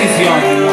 decisão.